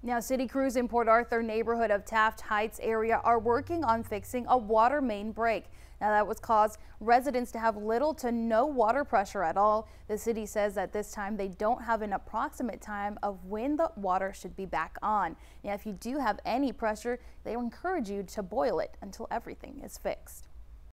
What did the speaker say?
Now, city crews in Port Arthur neighborhood of Taft Heights area are working on fixing a water main break. Now, that was caused residents to have little to no water pressure at all. The city says that this time they don't have an approximate time of when the water should be back on. Now, if you do have any pressure, they encourage you to boil it until everything is fixed.